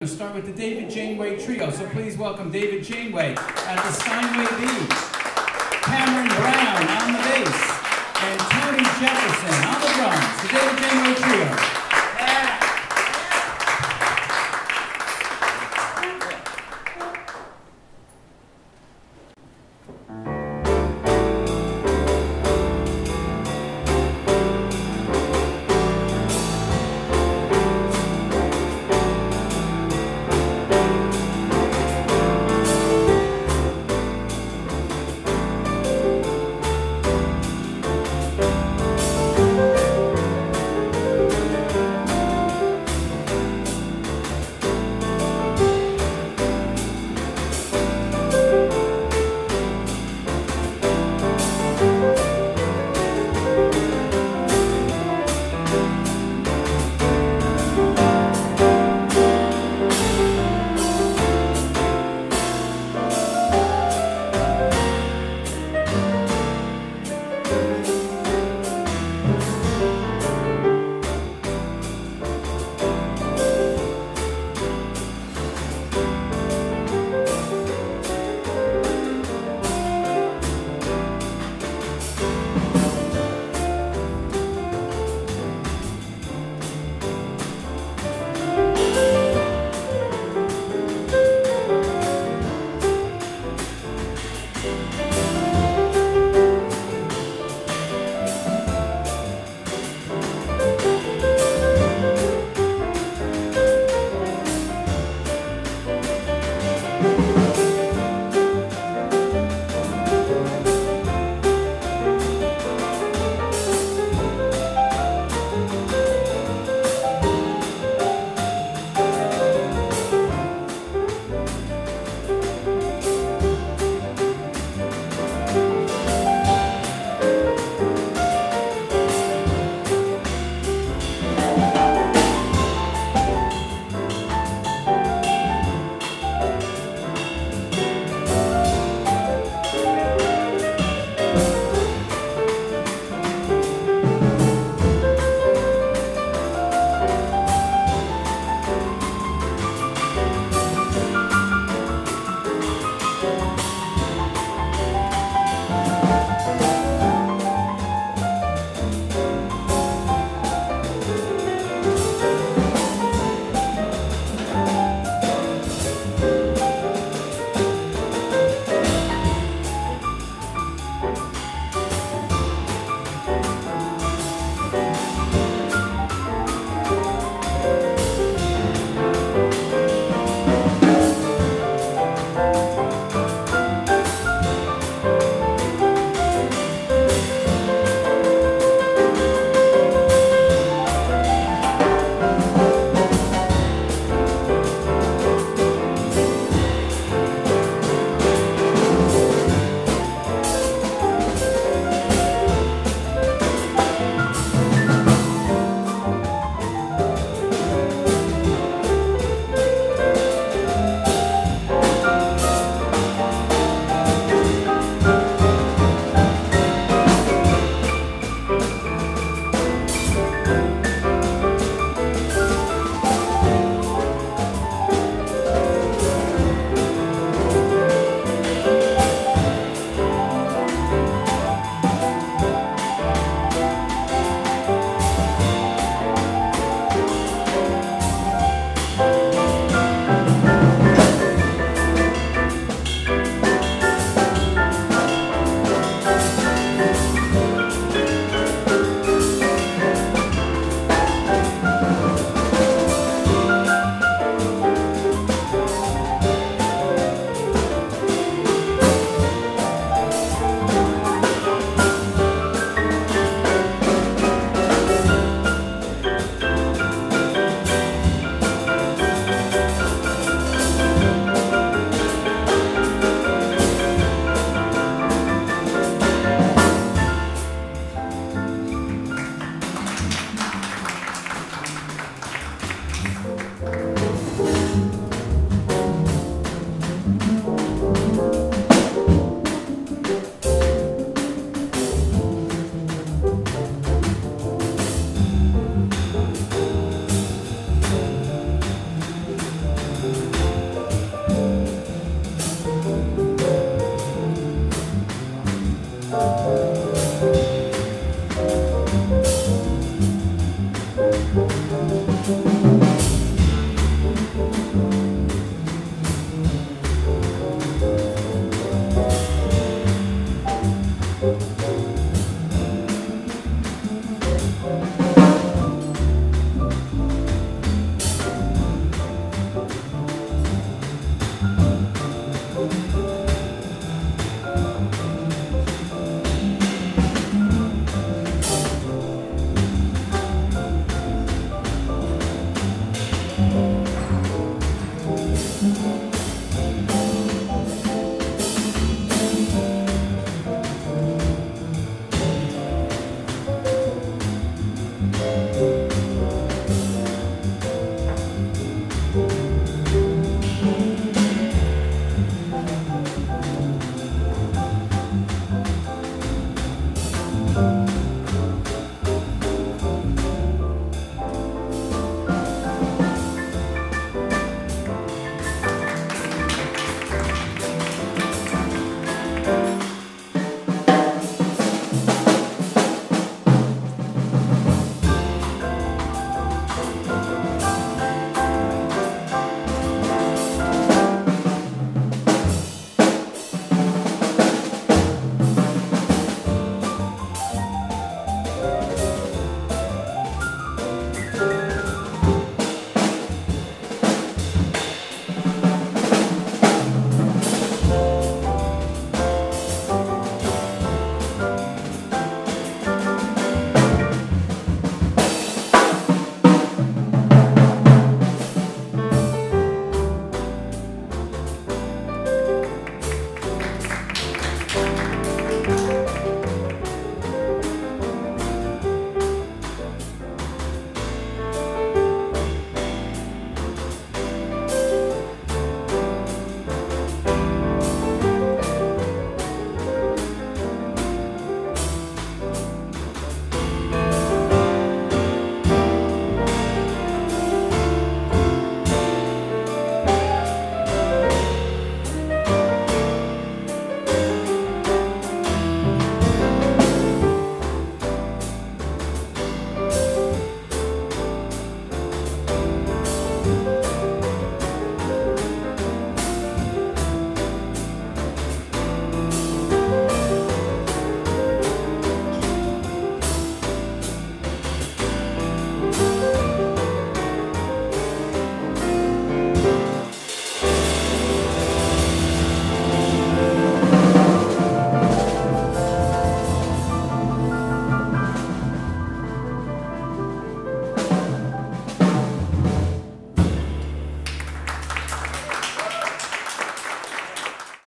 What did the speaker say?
We'll start with the David Janeway Trio, so please welcome David Janeway at the Steinway B, Cameron Brown on the bass, and Tony Jefferson on the drums. The David Janeway Trio.